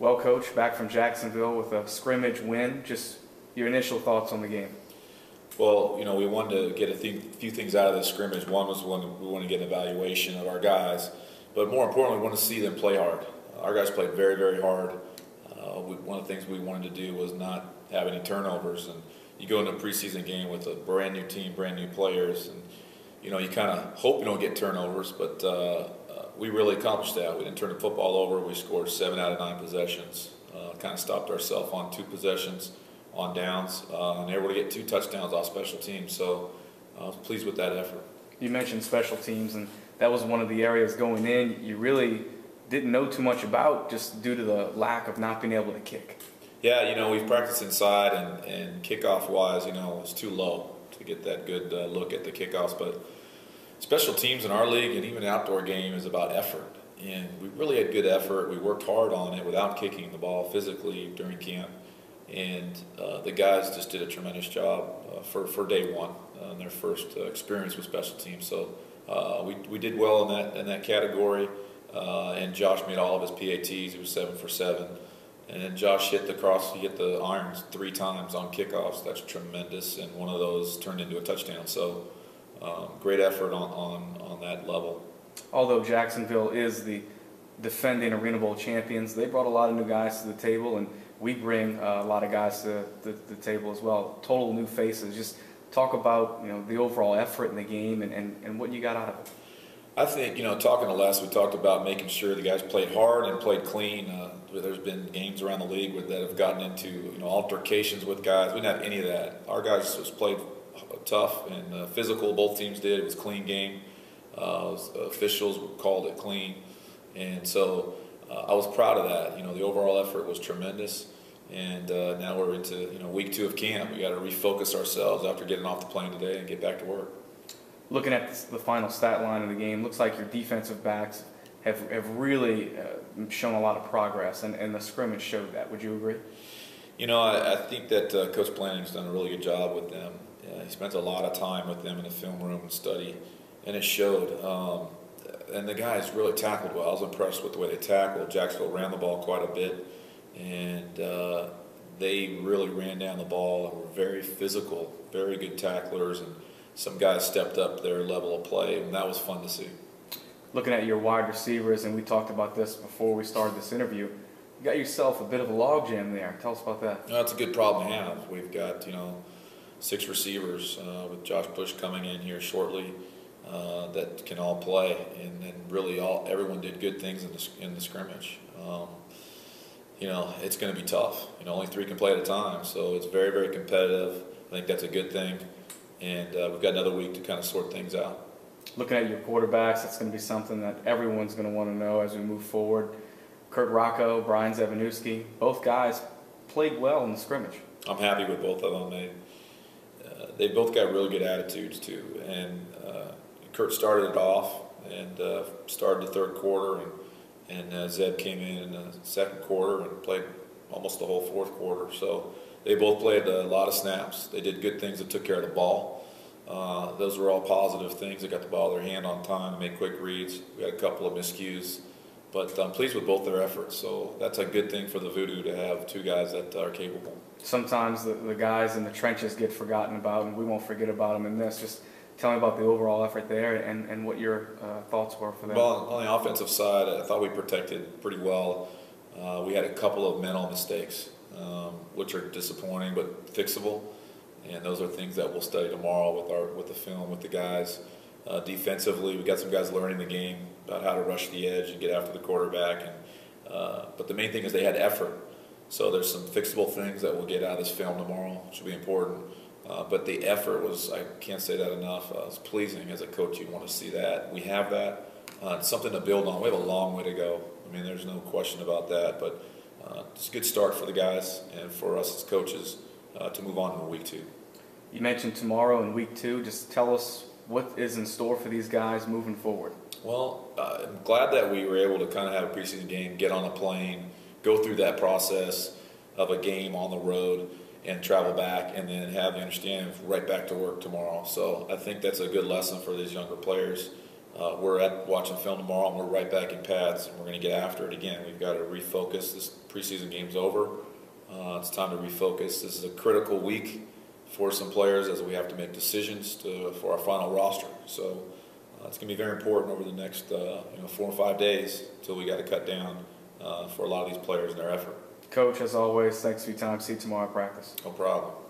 Well, Coach, back from Jacksonville with a scrimmage win. Just your initial thoughts on the game. Well, you know, we wanted to get a th- few things out of the scrimmage. One was we wanted to get an evaluation of our guys, but more importantly, we want to see them play hard. Our guys played very, very hard. Uh, we, one of the things we wanted to do was not have any turnovers. And you go into a preseason game with a brand new team, brand new players, and you know you kind of hope you don't get turnovers, but uh, we really accomplished that. We didn't turn the football over. We scored seven out of nine possessions. Uh, kind of stopped ourselves on two possessions on downs, uh, and they were able to get two touchdowns off special teams. So I was pleased with that effort. You mentioned special teams, and that was one of the areas going in you really didn't know too much about just due to the lack of not being able to kick. Yeah, you know, we've practiced inside, and, and kickoff wise, you know, it's too low to get that good uh, look at the kickoffs. But special teams in our league and even outdoor game is about effort. And we really had good effort. We worked hard on it without kicking the ball physically during camp and uh, the guys just did a tremendous job uh, for, for day one uh, their first uh, experience with special teams. So uh, we, we did well in that in that category, uh, and Josh made all of his PATs. He was seven for seven, and then Josh hit the cross, he hit the irons three times on kickoffs. That's tremendous, and one of those turned into a touchdown. So um, great effort on, on on that level. Although Jacksonville is the defending Arena Bowl champions, they brought a lot of new guys to the table and we bring uh, a lot of guys to the, the, table as well. Total new faces. Just talk about you know the overall effort in the game and, and, and what you got out of it. I think, you know, talking to Les, we talked about making sure the guys played hard and played clean. Uh, there's been games around the league with, that have gotten into, you know, altercations with guys. We didn't have any of that. Our guys just played tough and uh, physical. Both teams did. It was a clean game. Uh, officials called it clean. And so uh, I was proud of that. You know, the overall effort was tremendous, and uh, now we're into you know week two of camp. We got to refocus ourselves after getting off the plane today and get back to work. Looking at the final stat line of the game, looks like your defensive backs have have really uh, shown a lot of progress, and, and the scrimmage showed that. Would you agree? You know, I, I think that uh, Coach Planning's done a really good job with them. he spent a lot of time with them in the film room and study, and it showed. Um, and the guys really tackled well. I was impressed with the way they tackled. Jacksonville ran the ball quite a bit, and uh, they really ran down the ball and were very physical, very good tacklers, and some guys stepped up their level of play, and that was fun to see. Looking at your wide receivers, and we talked about this before we started this interview, got yourself a bit of a logjam there. Tell us about that. that's a good problem to have. We've got, you know, six receivers uh, with Josh Bush coming in here shortly uh, that can all play, and then really all everyone did good things in the in the scrimmage. Um, you know, it's going to be tough. You know, only three can play at a time, so it's very very competitive. I think that's a good thing, and uh, we've got another week to kind of sort things out. Looking at your quarterbacks, that's going to be something that everyone's going to want to know as we move forward. Kurt Rocco, Brian Zbydniewski, both guys played well in the scrimmage. I'm happy with both of them. They uh, they both got really good attitudes too, and uh, Kurt started it off and uh, started the third quarter, and and uh, Zeb came in in the second quarter and played almost the whole fourth quarter. So they both played a lot of snaps. They did good things. They took care of the ball. Uh, those were all positive things. They got the ball in their hand on time, made quick reads. We had a couple of miscues, but I'm pleased with both their efforts. So that's a good thing for the Voodoo to have two guys that are capable. Sometimes the, the guys in the trenches get forgotten about, and we won't forget about them in this. Just tell me about the overall effort there and, and what your uh, thoughts were for that. Well, on the offensive side, I thought we protected pretty well. Uh, we had a couple of mental mistakes, um, which are disappointing but fixable, and those are things that we'll study tomorrow with our with the film with the guys. Uh, defensively, we got some guys learning the game about how to rush the edge and get after the quarterback, and uh, but the main thing is they had effort. So there's some fixable things that we'll get out of this film tomorrow, which will be important. Uh, but the effort was, I can't say that enough, uh, it's pleasing as a coach. You want to see that. We have that. Uh, it's something to build on. We have a long way to go. I mean, there's no question about that. But uh, it's a good start for the guys and for us as coaches uh, to move on to week two. You mentioned tomorrow in week two. Just tell us what is in store for these guys moving forward. Well, uh, I'm glad that we were able to kind of have a preseason game, get on a plane, go through that process of a game on the road and travel back and then have the understanding right back to work tomorrow. So I think that's a good lesson for these younger players. uh, we're at watching film tomorrow, and we're right back in pads, and we're going to get after it again. We've got to refocus. This preseason game's over. Uh, it's time to refocus. This is a critical week for some players as we have to make decisions to, for our final roster. So uh, it's going to be very important over the next uh, you know four or five days until we got to cut down uh, for a lot of these players and their effort. Coach, as always, thanks for your time. See you tomorrow at practice. No problem.